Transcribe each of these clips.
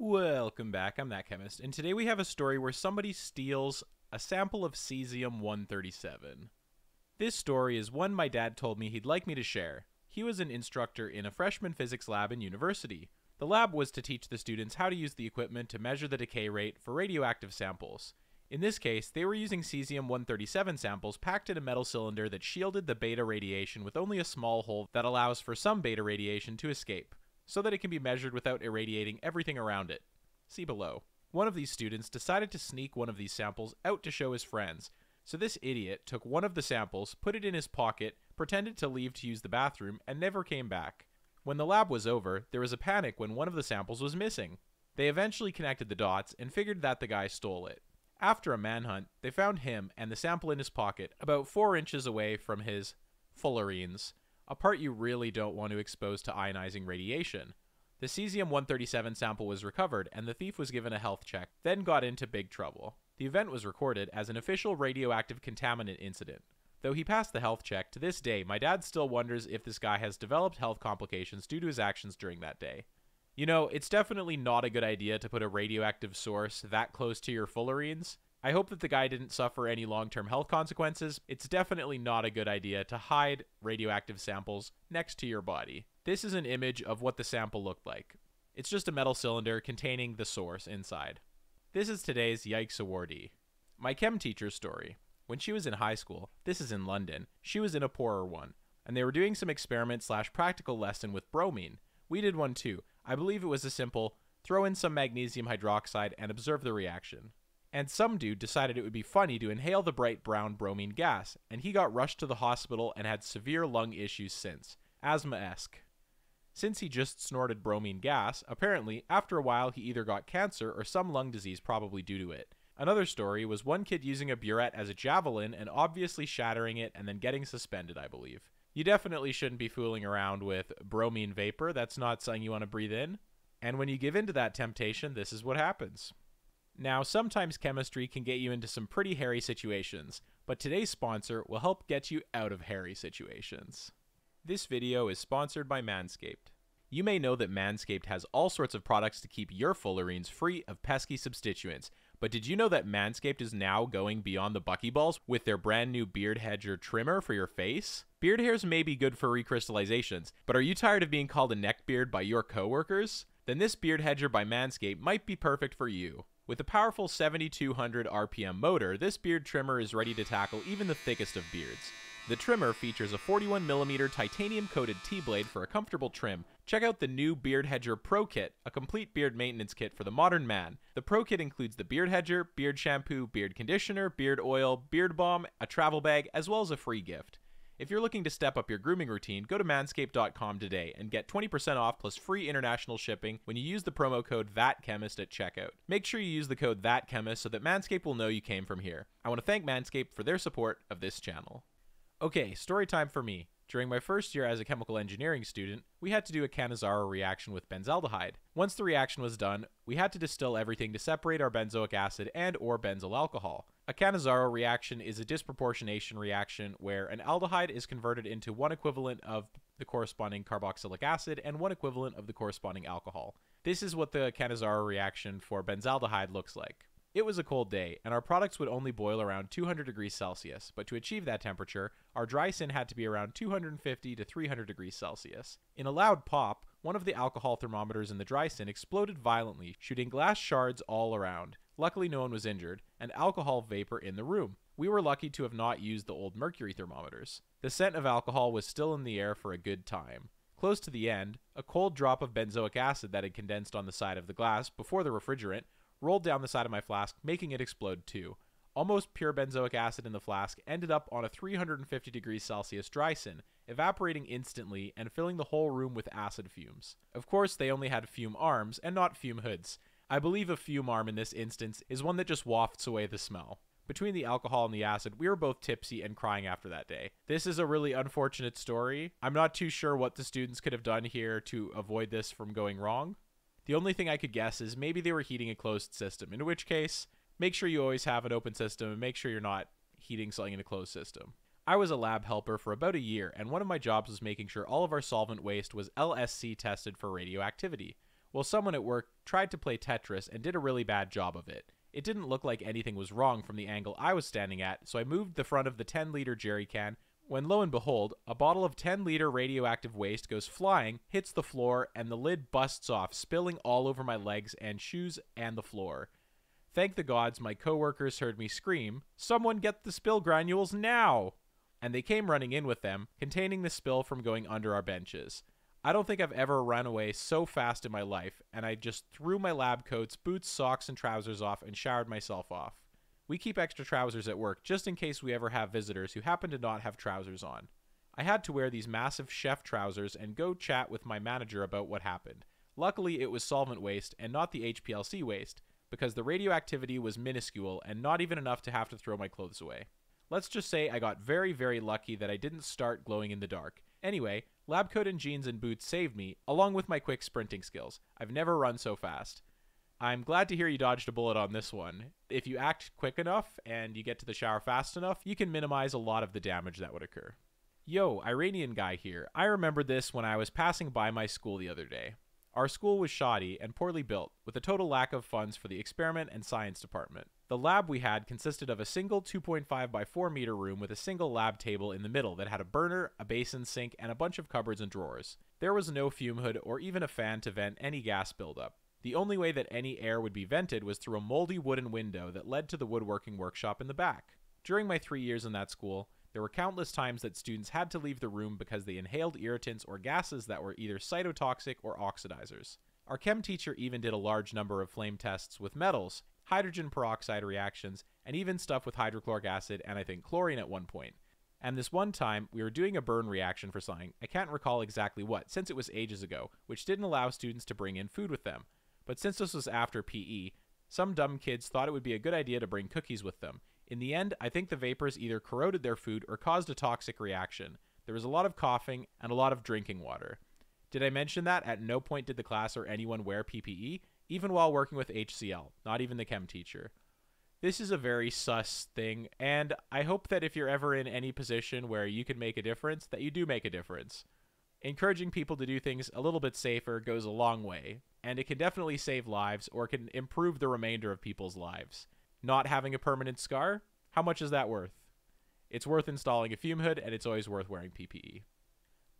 Welcome back. I'm that chemist, and today we have a story where somebody steals a sample of cesium 137. This story is one my dad told me he'd like me to share. He was an instructor in a freshman physics lab in university. The lab was to teach the students how to use the equipment to measure the decay rate for radioactive samples. In this case, they were using cesium 137 samples packed in a metal cylinder that shielded the beta radiation with only a small hole that allows for some beta radiation to escape, so that it can be measured without irradiating everything around it. See below. One of these students decided to sneak one of these samples out to show his friends, so this idiot took one of the samples, put it in his pocket, pretended to leave to use the bathroom, and never came back. When the lab was over, there was a panic when one of the samples was missing. They eventually connected the dots and figured that the guy stole it. After a manhunt, they found him and the sample in his pocket about four inches away from his fullerenes, a part you really don't want to expose to ionizing radiation. The cesium 137 sample was recovered, and the thief was given a health check, then got into big trouble. The event was recorded as an official radioactive contaminant incident. Though he passed the health check, to this day, my dad still wonders if this guy has developed health complications due to his actions during that day. You know, it's definitely not a good idea to put a radioactive source that close to your fullerenes. I hope that the guy didn't suffer any long term health consequences. It's definitely not a good idea to hide radioactive samples next to your body. This is an image of what the sample looked like. It's just a metal cylinder containing the source inside. This is today's Yikes awardee. My chem teacher's story. When she was in high school, this is in London, she was in a poorer one, and they were doing some experiment slash practical lesson with bromine. We did one too, I believe it was a simple throw in some magnesium hydroxide and observe the reaction. And some dude decided it would be funny to inhale the bright brown bromine gas, and he got rushed to the hospital and had severe lung issues since, asthma esque. Since he just snorted bromine gas, apparently, after a while, he either got cancer or some lung disease probably due to it. Another story was one kid using a burette as a javelin and obviously shattering it and then getting suspended, I believe. You definitely shouldn't be fooling around with bromine vapor. That's not something you want to breathe in. And when you give in to that temptation, this is what happens. Now, sometimes chemistry can get you into some pretty hairy situations, but today's sponsor will help get you out of hairy situations. This video is sponsored by Manscaped. You may know that Manscaped has all sorts of products to keep your fullerenes free of pesky substituents, but did you know that Manscaped is now going beyond the buckyballs with their brand new Beard Hedger trimmer for your face? Beard hairs may be good for recrystallizations, but are you tired of being called a neckbeard by your coworkers? Then this Beard Hedger by Manscaped might be perfect for you. With a powerful 7200 RPM motor, this beard trimmer is ready to tackle even the thickest of beards. The trimmer features a 41mm titanium coated T blade for a comfortable trim. Check out the new Beard Hedger Pro Kit, a complete beard maintenance kit for the modern man. The Pro Kit includes the Beard Hedger, beard shampoo, beard conditioner, beard oil, beard balm, a travel bag, as well as a free gift. If you're looking to step up your grooming routine, go to manscaped.com today and get 20% off plus free international shipping when you use the promo code THATCHEMIST at checkout. Make sure you use the code THATCHEMIST so that Manscaped will know you came from here. I want to thank Manscaped for their support of this channel. Okay, story time for me. During my first year as a chemical engineering student, we had to do a Cannizzaro reaction with benzaldehyde. Once the reaction was done, we had to distill everything to separate our benzoic acid and or benzyl alcohol. A Cannizzaro reaction is a disproportionation reaction where an aldehyde is converted into one equivalent of the corresponding carboxylic acid and one equivalent of the corresponding alcohol. This is what the Cannizzaro reaction for benzaldehyde looks like. It was a cold day, and our products would only boil around 200 degrees Celsius, but to achieve that temperature, our dry sin had to be around 250 to 300 degrees Celsius. In a loud pop, one of the alcohol thermometers in the dry sin exploded violently, shooting glass shards all around. Luckily, no one was injured, and alcohol vapor in the room. We were lucky to have not used the old mercury thermometers. The scent of alcohol was still in the air for a good time. Close to the end, a cold drop of benzoic acid that had condensed on the side of the glass before the refrigerant rolled down the side of my flask, making it explode too. Almost pure benzoic acid in the flask ended up on a 350 degrees Celsius dry syn, evaporating instantly and filling the whole room with acid fumes. Of course, they only had fume arms and not fume hoods. I believe a fume arm in this instance is one that just wafts away the smell. Between the alcohol and the acid, we were both tipsy and crying after that day. This is a really unfortunate story. I'm not too sure what the students could have done here to avoid this from going wrong. The only thing I could guess is maybe they were heating a closed system, in which case, make sure you always have an open system and make sure you're not heating something in a closed system. I was a lab helper for about a year, and one of my jobs was making sure all of our solvent waste was LSC tested for radioactivity. Well, someone at work tried to play Tetris and did a really bad job of it. It didn't look like anything was wrong from the angle I was standing at, so I moved the front of the 10 liter jerry can when lo and behold, a bottle of 10 liter radioactive waste goes flying, hits the floor, and the lid busts off, spilling all over my legs and shoes and the floor. Thank the gods my coworkers heard me scream, Someone get the spill granules now! And they came running in with them, containing the spill from going under our benches. I don't think I've ever run away so fast in my life, and I just threw my lab coats, boots, socks, and trousers off and showered myself off. We keep extra trousers at work just in case we ever have visitors who happen to not have trousers on. I had to wear these massive chef trousers and go chat with my manager about what happened. Luckily, it was solvent waste and not the HPLC waste, because the radioactivity was minuscule and not even enough to have to throw my clothes away. Let's just say I got very, very lucky that I didn't start glowing in the dark. Anyway, lab coat and jeans and boots saved me, along with my quick sprinting skills. I've never run so fast. I'm glad to hear you dodged a bullet on this one. If you act quick enough and you get to the shower fast enough, you can minimize a lot of the damage that would occur. Yo, Iranian guy here. I remember this when I was passing by my school the other day. Our school was shoddy and poorly built, with a total lack of funds for the experiment and science department. The lab we had consisted of a single 2.5 by 4 meter room with a single lab table in the middle that had a burner, a basin sink, and a bunch of cupboards and drawers. There was no fume hood or even a fan to vent any gas buildup. The only way that any air would be vented was through a moldy wooden window that led to the woodworking workshop in the back. During my three years in that school, there were countless times that students had to leave the room because they inhaled irritants or gases that were either cytotoxic or oxidizers. Our chem teacher even did a large number of flame tests with metals, hydrogen peroxide reactions, and even stuff with hydrochloric acid and I think chlorine at one point. And this one time, we were doing a burn reaction for something, I can't recall exactly what, since it was ages ago, which didn't allow students to bring in food with them. But since this was after PE, some dumb kids thought it would be a good idea to bring cookies with them. In the end, I think the vapors either corroded their food or caused a toxic reaction. There was a lot of coughing and a lot of drinking water. Did I mention that at no point did the class or anyone wear PPE, even while working with HCl, not even the chem teacher? This is a very sus thing, and I hope that if you're ever in any position where you can make a difference, that you do make a difference. Encouraging people to do things a little bit safer goes a long way, and it can definitely save lives or can improve the remainder of people's lives. Not having a permanent scar, how much is that worth? It's worth installing a fume hood, and it's always worth wearing PPE.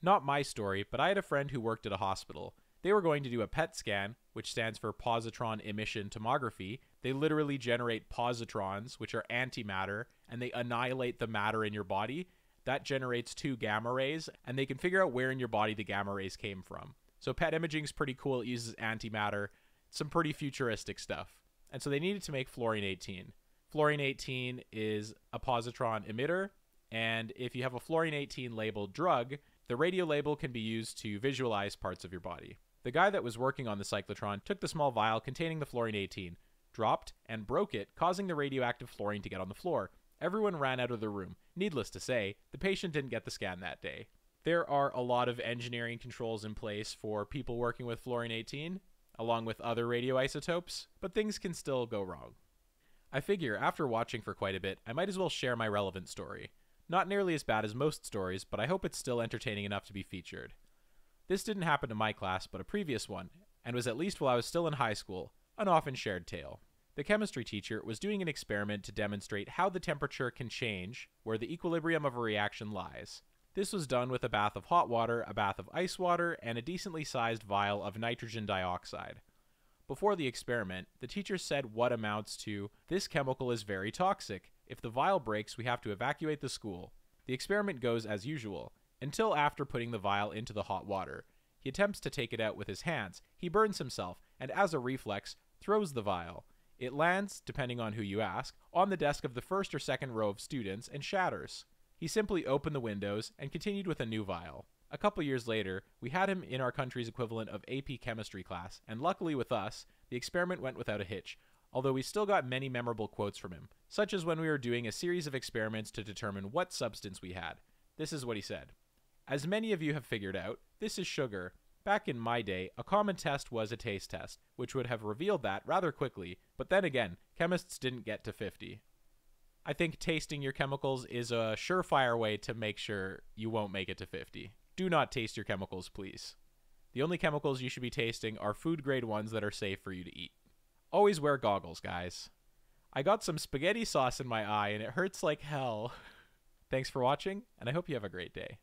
Not my story, but I had a friend who worked at a hospital. They were going to do a PET scan, which stands for positron emission tomography. They literally generate positrons, which are antimatter, and they annihilate the matter in your body. That generates two gamma rays, and they can figure out where in your body the gamma rays came from. So PET imaging is pretty cool. It uses antimatter, some pretty futuristic stuff. And so they needed to make fluorine 18. Fluorine 18 is a positron emitter, and if you have a fluorine 18 labeled drug, the radio label can be used to visualize parts of your body. The guy that was working on the cyclotron took the small vial containing the fluorine 18, dropped, and broke it, causing the radioactive fluorine to get on the floor. Everyone ran out of the room. Needless to say, the patient didn't get the scan that day there are a lot of engineering controls in place for people working with fluorine 18, along with other radioisotopes, but things can still go wrong. I figure, after watching for quite a bit, I might as well share my relevant story. Not nearly as bad as most stories, but I hope it's still entertaining enough to be featured. This didn't happen to my class, but a previous one, and was at least while I was still in high school, an often shared tale. The chemistry teacher was doing an experiment to demonstrate how the temperature can change where the equilibrium of a reaction lies. This was done with a bath of hot water, a bath of ice water, and a decently sized vial of nitrogen dioxide. Before the experiment, the teacher said what amounts to this chemical is very toxic. If the vial breaks, we have to evacuate the school. The experiment goes as usual, until after putting the vial into the hot water. He attempts to take it out with his hands. He burns himself, and as a reflex, throws the vial. It lands, depending on who you ask, on the desk of the first or second row of students and shatters. He simply opened the windows and continued with a new vial. A couple years later, we had him in our country's equivalent of AP chemistry class, and luckily with us, the experiment went without a hitch, although we still got many memorable quotes from him, such as when we were doing a series of experiments to determine what substance we had. This is what he said As many of you have figured out, this is sugar. Back in my day, a common test was a taste test, which would have revealed that rather quickly, but then again, chemists didn't get to 50. I think tasting your chemicals is a surefire way to make sure you won't make it to 50. Do not taste your chemicals, please. The only chemicals you should be tasting are food grade ones that are safe for you to eat. Always wear goggles, guys. I got some spaghetti sauce in my eye and it hurts like hell. Thanks for watching, and I hope you have a great day.